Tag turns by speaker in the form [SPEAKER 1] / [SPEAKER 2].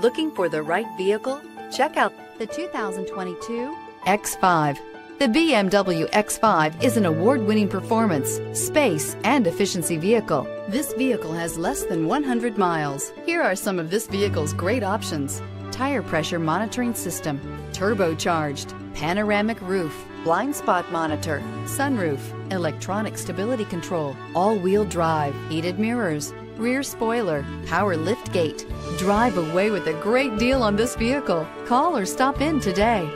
[SPEAKER 1] Looking for the right vehicle? Check out
[SPEAKER 2] the 2022 X5. The BMW X5 is an award-winning performance, space, and efficiency vehicle. This vehicle has less than 100 miles. Here are some of this vehicle's great options. Tire pressure monitoring system, turbocharged, panoramic roof, blind spot monitor, sunroof, electronic stability control, all-wheel drive, heated mirrors, rear spoiler, power lift gate. Drive away with a great deal on this vehicle. Call or stop in today.